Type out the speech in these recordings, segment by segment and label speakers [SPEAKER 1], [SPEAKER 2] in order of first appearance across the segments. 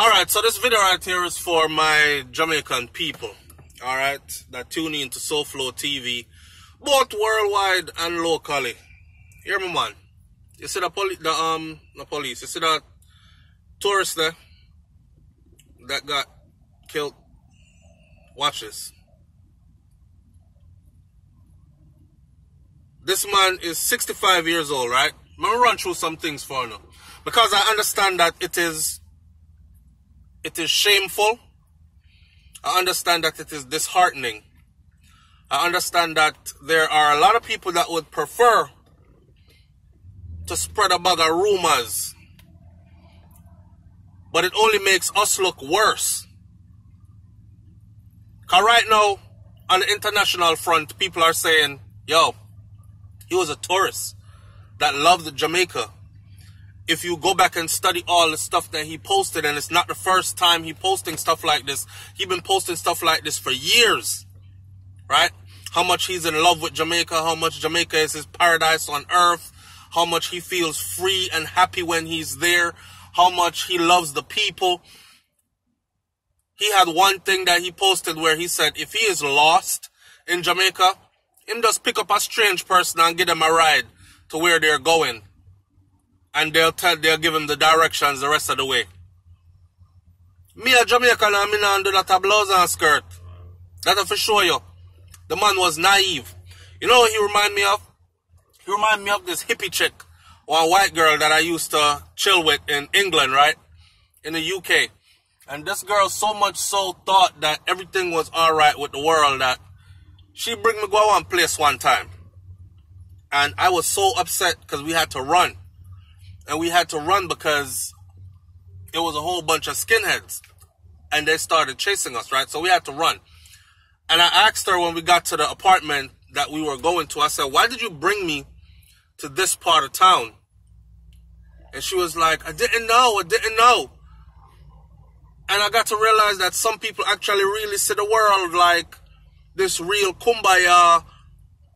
[SPEAKER 1] Alright, so this video right here is for my Jamaican people. Alright, that tune in to SouFLo TV, both worldwide and locally. Hear me man. You see the police the um the police, you see that tourist there that got killed. Watch this. This man is 65 years old, right? I'm gonna run through some things for you. Because I understand that it is it is shameful. I understand that it is disheartening. I understand that there are a lot of people that would prefer to spread a bag of rumors. But it only makes us look worse. Because right now, on the international front, people are saying, yo, he was a tourist that loved Jamaica. If you go back and study all the stuff that he posted, and it's not the first time he posting stuff like this, he been posting stuff like this for years, right? How much he's in love with Jamaica, how much Jamaica is his paradise on earth, how much he feels free and happy when he's there, how much he loves the people. He had one thing that he posted where he said if he is lost in Jamaica, him just pick up a strange person and give them a ride to where they're going. And they'll tell they'll give him the directions the rest of the way. Me a Jamaican and me not do that a blouse and skirt. That'll for sure you. The man was naive. You know he remind me of? He remind me of this hippie chick, one white girl that I used to chill with in England, right? In the UK. And this girl so much so thought that everything was alright with the world that she bring me go one place one time. And I was so upset because we had to run. And we had to run because it was a whole bunch of skinheads. And they started chasing us, right? So we had to run. And I asked her when we got to the apartment that we were going to, I said, why did you bring me to this part of town? And she was like, I didn't know, I didn't know. And I got to realize that some people actually really see the world like this real kumbaya,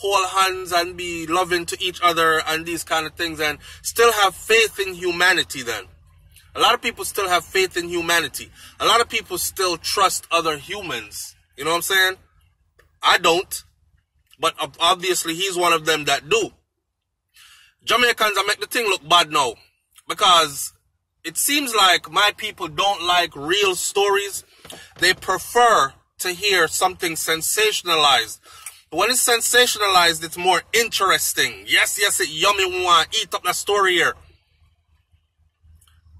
[SPEAKER 1] hold hands and be loving to each other and these kind of things and still have faith in humanity then. A lot of people still have faith in humanity. A lot of people still trust other humans. You know what I'm saying? I don't. But obviously he's one of them that do. Jamaicans are make the thing look bad now. Because it seems like my people don't like real stories. They prefer to hear something sensationalized. When it's sensationalized, it's more interesting. Yes, yes, it yummy one. Eat up that story here.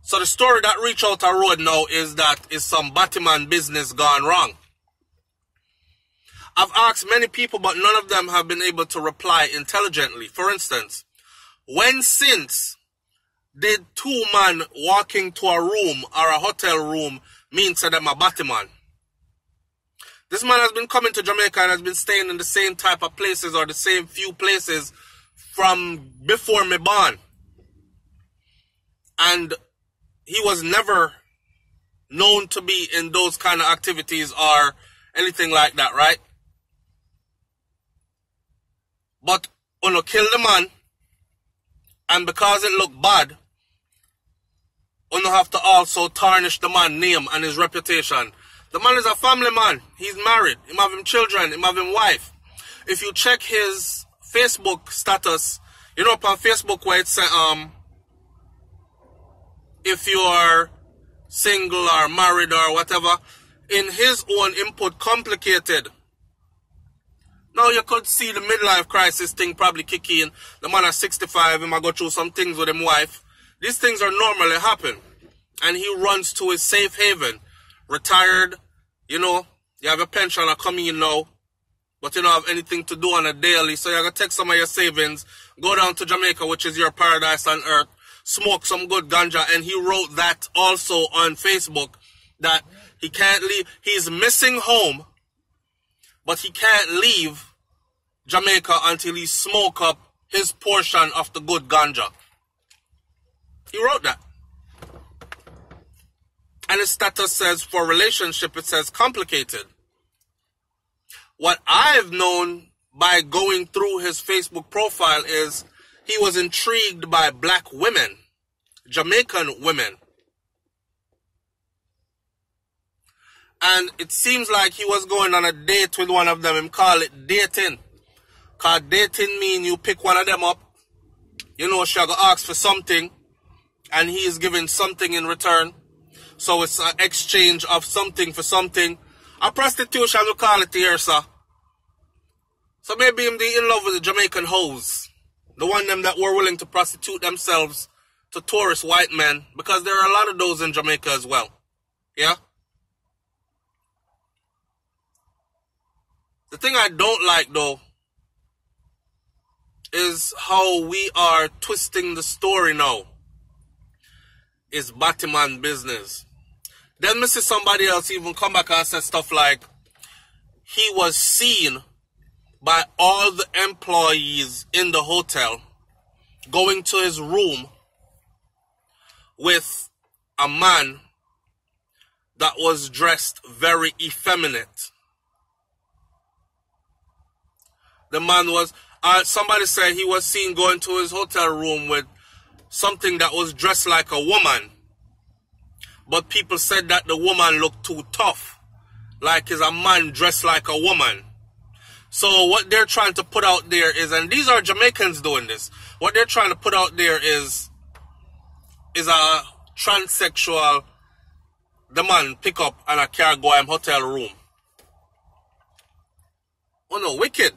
[SPEAKER 1] So the story that reach out a road now is that is some Batman business gone wrong. I've asked many people, but none of them have been able to reply intelligently. For instance, when since did two man walking to a room or a hotel room mean to them a Batman? This man has been coming to Jamaica and has been staying in the same type of places or the same few places from before me born. And he was never known to be in those kind of activities or anything like that, right? But Uno kill the man, and because it looked bad, Uno have to also tarnish the man name and his reputation. The man is a family man. He's married. Him children. He have him wife. If you check his Facebook status, you know, on Facebook where it's um, if you are single or married or whatever, in his own input, complicated. Now you could see the midlife crisis thing probably kick in. The man at 65, he might go through some things with his wife. These things are normally happen. And he runs to his safe haven. Retired, you know, you have a pension coming in now, but you don't have anything to do on a daily. So you're to take some of your savings, go down to Jamaica, which is your paradise on earth, smoke some good ganja. And he wrote that also on Facebook that he can't leave. He's missing home but he can't leave Jamaica until he smoke up his portion of the good ganja. He wrote that. And his status says for relationship, it says complicated. What I've known by going through his Facebook profile is he was intrigued by black women, Jamaican women. And it seems like he was going on a date with one of them. Him call it dating. Cause dating mean you pick one of them up. You know, she go ask for something. And he is giving something in return. So it's an exchange of something for something. A prostitution, we call it here, sir. So maybe him in love with the Jamaican hoes. The one them that were willing to prostitute themselves to tourist white men. Because there are a lot of those in Jamaica as well. Yeah? The thing I don't like though is how we are twisting the story now. Is Batman business. Then see somebody else even come back and said stuff like he was seen by all the employees in the hotel going to his room with a man that was dressed very effeminate. The man was, uh, somebody said he was seen going to his hotel room with something that was dressed like a woman. But people said that the woman looked too tough. Like is a man dressed like a woman. So what they're trying to put out there is, and these are Jamaicans doing this. What they're trying to put out there is, is a transsexual, the man pick up and a car go hotel room. Oh no, wicked.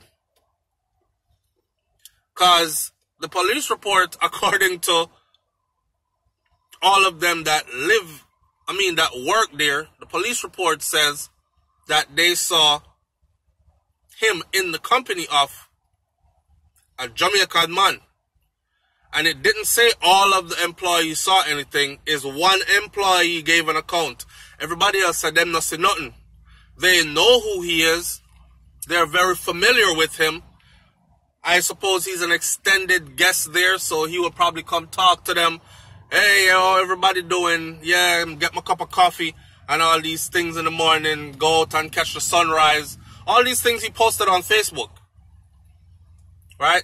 [SPEAKER 1] Cause the police report, according to all of them that live, I mean, that work there, the police report says that they saw him in the company of a Jamaican man. And it didn't say all of the employees saw anything. Is one employee gave an account. Everybody else said them not see nothing. They know who he is. They're very familiar with him. I suppose he's an extended guest there, so he will probably come talk to them. Hey, yo, everybody doing? Yeah, get my cup of coffee and all these things in the morning. Go out and catch the sunrise. All these things he posted on Facebook. Right?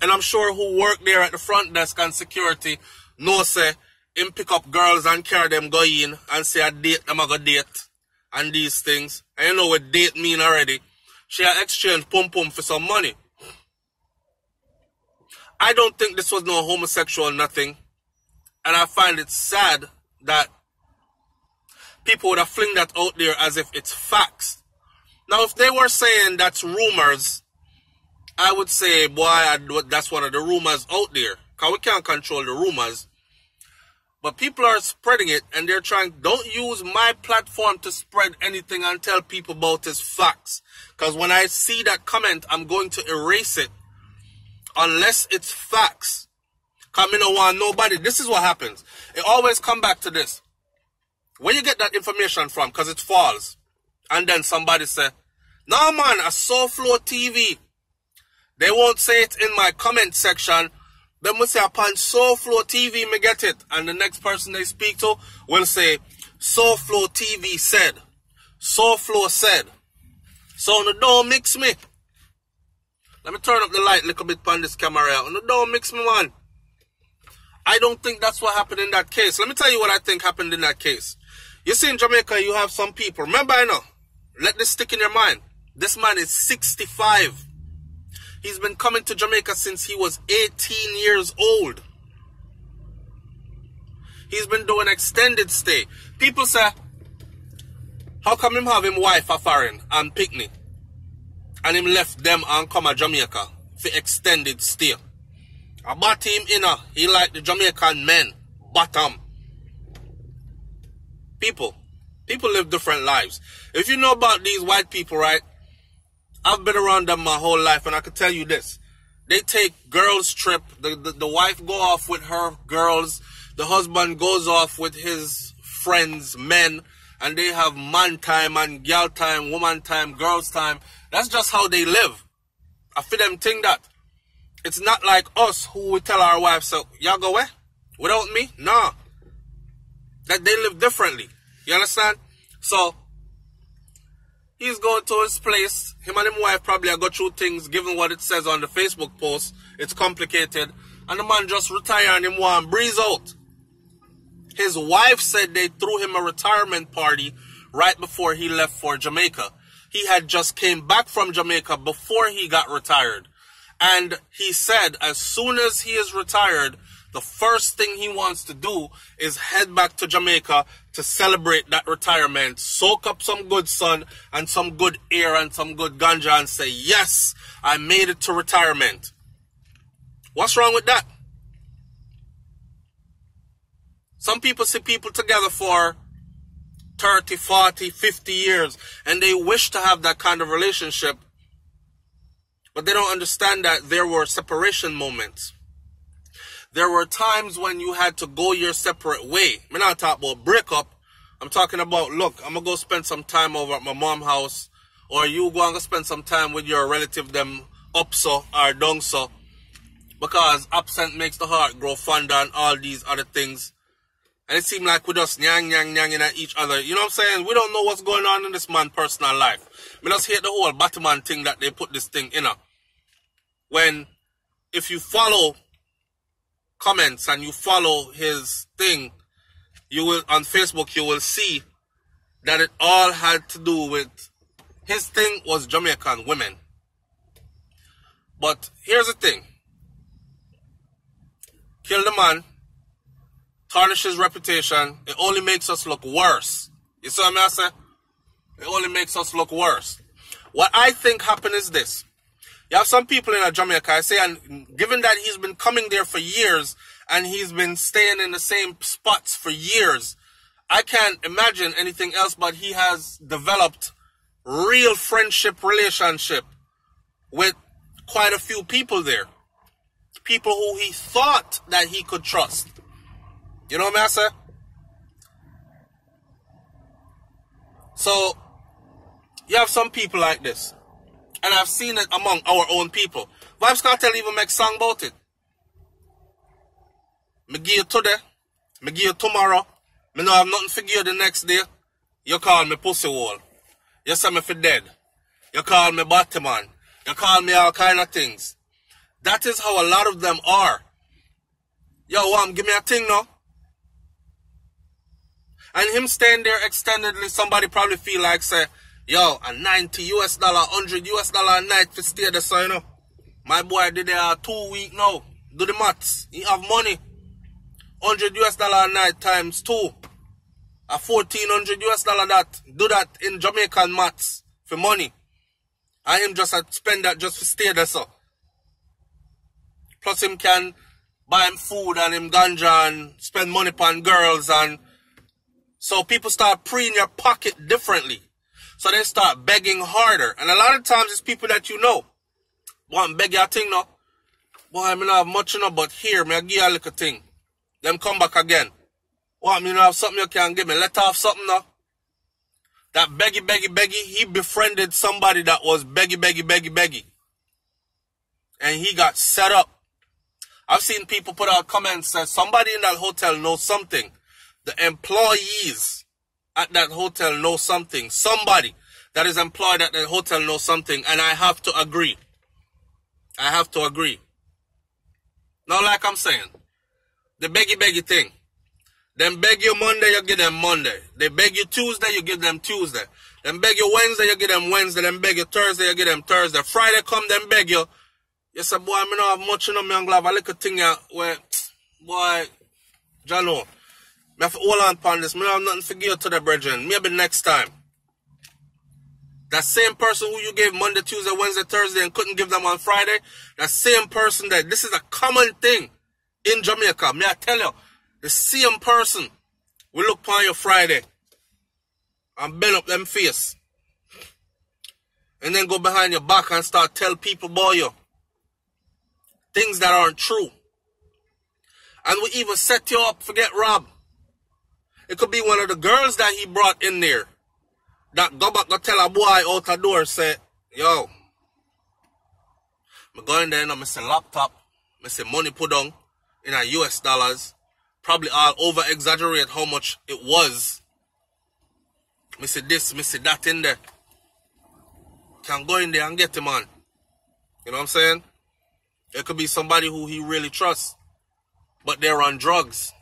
[SPEAKER 1] And I'm sure who work there at the front desk and security know say him pick up girls and carry them go in and say I date them I go date and these things. And you know what date mean already. She had exchanged pum pum for some money. I don't think this was no homosexual nothing. And I find it sad that people would have fling that out there as if it's facts. Now, if they were saying that's rumors, I would say, boy, that's one of the rumors out there. Because we can't control the rumors. But people are spreading it and they're trying, don't use my platform to spread anything and tell people about his facts. Because when I see that comment, I'm going to erase it unless it's facts. Come in want nobody. This is what happens. It always come back to this. Where you get that information from? Because it falls. And then somebody say, no man, a Soul Flow TV. They won't say it in my comment section. They must say upon Soul Flow TV me get it. And the next person they speak to will say, Soul Flow TV said. Soul Flow said. So no, don't mix me. Let me turn up the light a little bit on this camera. No, don't mix me, man. I don't think that's what happened in that case. Let me tell you what I think happened in that case. You see, in Jamaica, you have some people. Remember, I know. Let this stick in your mind. This man is 65. He's been coming to Jamaica since he was 18 years old. He's been doing extended stay. People say, how come him have him wife a foreign and picnic? and him left them and come to Jamaica for extended stay. I him in a, he like the Jamaican men, bottom. People, people live different lives. If you know about these white people, right, I've been around them my whole life and I can tell you this. They take girls trip, the, the, the wife go off with her girls, the husband goes off with his friends, men, and they have man time and girl time, woman time, girls time. That's just how they live. I feel them think that. It's not like us who would tell our wives, so y'all go where? Without me? Nah. That they live differently. You understand? So he's going to his place. Him and his wife probably are go through things given what it says on the Facebook post. It's complicated. And the man just retire and him want breeze out. His wife said they threw him a retirement party right before he left for Jamaica. He had just came back from Jamaica before he got retired. And he said as soon as he is retired, the first thing he wants to do is head back to Jamaica to celebrate that retirement, soak up some good sun and some good air and some good ganja and say, yes, I made it to retirement. What's wrong with that? Some people see people together for 30, 40, 50 years and they wish to have that kind of relationship, but they don't understand that there were separation moments. There were times when you had to go your separate way. I'm not talking about breakup. I'm talking about, look, I'm gonna go spend some time over at my mom house, or you go and spend some time with your relative them up so or down so. Because absent makes the heart grow fonder and all these other things. And it seemed like we just nyang nyang nyanging at each other. You know what I'm saying? We don't know what's going on in this man's personal life. We just hate the whole Batman thing that they put this thing in. A. When if you follow comments and you follow his thing, you will on Facebook you will see that it all had to do with his thing was Jamaican women. But here's the thing. Kill the man, tarnish his reputation, it only makes us look worse. You see what I'm saying? It only makes us look worse. What I think happened is this. You have some people in Jamaica, I say, and given that he's been coming there for years and he's been staying in the same spots for years, I can't imagine anything else but he has developed real friendship relationship with quite a few people there. People who he thought that he could trust. You know what I'm saying? So, you have some people like this. And I've seen it among our own people. Vybz Kartel even make song about it. Me give you today. Me give you tomorrow. Me no have nothing for you the next day. You call me pussy wall. You say me for dead. You call me Batman. You call me all kind of things. That is how a lot of them are. Yo, Wham, give me a thing now. And him staying there extendedly, somebody probably feel like say, yo, a 90 US dollar, 100 US dollar a night to stay there, so you know. My boy did there two week now. Do the maths. He have money. 100 US dollar a night times two. A 1400 US dollar that. Do that in Jamaican maths for money. And him just spend that just to stay there, so. Plus him can buy him food and him ganja and spend money upon girls and so people start preying your pocket differently. So they start begging harder. And a lot of times it's people that you know. Want beg your thing now. Boy, I mean I have much enough, but here, me I give you a little thing. Them come back again. Want me to have something you can give me? Let off something now. That beggy, beggy, beggy, he befriended somebody that was beggy, beggy, beggy, beggy. And he got set up. I've seen people put out comments that somebody in that hotel knows something the employees at that hotel know something. Somebody that is employed at that hotel knows something. And I have to agree. I have to agree. Now, like I'm saying, the beggy beggy thing. Then beg you Monday, you give them Monday. They beg you Tuesday, you give them Tuesday. Then beg you Wednesday, you give them Wednesday. Then beg you Thursday, you give them Thursday. Friday come, then beg you. You say, boy, I don't have much in me, I'm glad a little thing here where, boy, Jano, me have to hold on upon this. Me have nothing for give to the brethren. Maybe next time. That same person who you gave Monday, Tuesday, Wednesday, Thursday and couldn't give them on Friday, that same person that this is a common thing in Jamaica. May I tell you, the same person will look upon you Friday and bend up them face. And then go behind your back and start tell people about you. Things that aren't true. And we even set you up, forget Rob. It could be one of the girls that he brought in there that go back to tell a boy out the door, say, yo, I'm going there and I say laptop, I money put on in a US dollars, probably I'll over exaggerate how much it was. Say this, say that in there. Can go in there and get him on. You know what I'm saying? It could be somebody who he really trusts, but they're on drugs.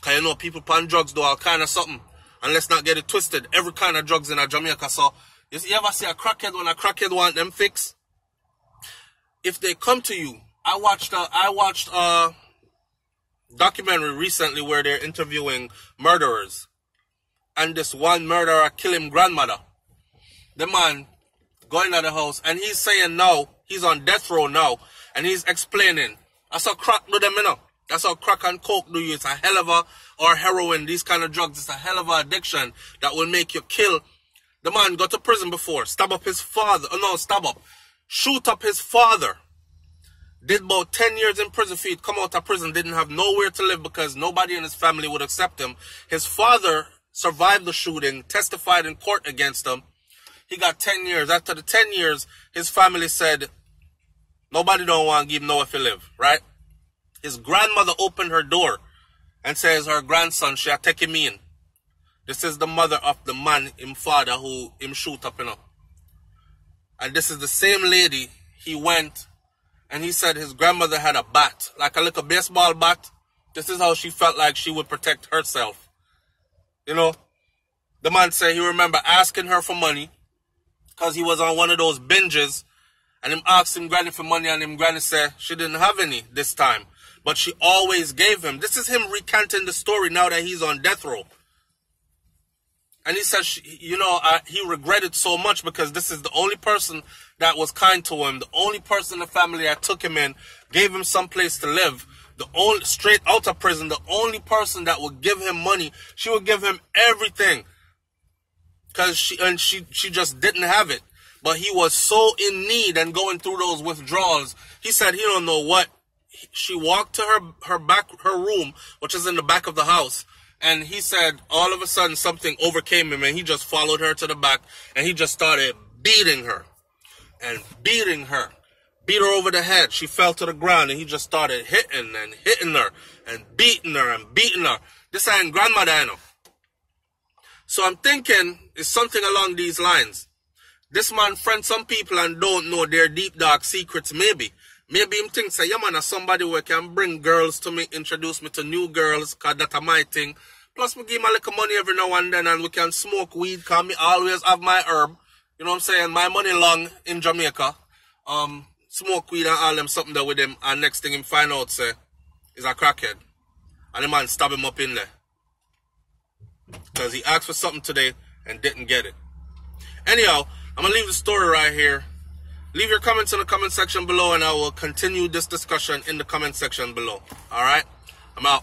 [SPEAKER 1] Cause you know people on drugs do all kind of something. And let's not get it twisted. Every kind of drugs in a Jamaica. So you ever see a crackhead when a crackhead want them fix? If they come to you, I watched a, I watched a documentary recently where they're interviewing murderers. And this one murderer killed him grandmother. The man going to the house and he's saying no, he's on death row now, and he's explaining, I saw crack do them, you know. That's how crack and coke do you. It's a hell of a, or heroin, these kind of drugs, it's a hell of a addiction that will make you kill. The man got to prison before, stab up his father, oh no, stab up, shoot up his father. Did about 10 years in prison for come out of prison, didn't have nowhere to live because nobody in his family would accept him. His father survived the shooting, testified in court against him. He got 10 years. After the 10 years, his family said, nobody don't want to give him nowhere to live, right? His grandmother opened her door and says her grandson shall take him in. This is the mother of the man, him father, who him shoot up, you know. And this is the same lady, he went and he said his grandmother had a bat, like a little baseball bat. This is how she felt like she would protect herself. You know, the man said he remember asking her for money because he was on one of those binges and him asked him granny for money and him granny said she didn't have any this time but she always gave him. This is him recanting the story now that he's on death row. And he says, you know, uh, he regretted so much because this is the only person that was kind to him, the only person in the family that took him in, gave him some place to live, the only straight out of prison, the only person that would give him money. She would give him everything, cause she and she she just didn't have it. But he was so in need and going through those withdrawals. He said he don't know what she walked to her her back her room, which is in the back of the house, and he said all of a sudden something overcame him, and he just followed her to the back, and he just started beating her, and beating her, beat her over the head. She fell to the ground, and he just started hitting and hitting her, and beating her and beating her. This ain't grandmother, I know. So I'm thinking it's something along these lines. This man friends some people and don't know their deep dark secrets, maybe. Maybe him think say, yeah man, somebody who can bring girls to me, introduce me to new girls, cause that's my thing. Plus me give him a little money every now and then and we can smoke weed, cause me always have my herb. You know what I'm saying? My money long in Jamaica. Um, smoke weed and all them something there with him and next thing him find out say, is a crackhead. And the man stab him up in there. Cause he asked for something today and didn't get it. Anyhow, I'm gonna leave the story right here. Leave your comments in the comment section below and I will continue this discussion in the comment section below. Alright? I'm out.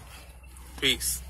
[SPEAKER 1] Peace.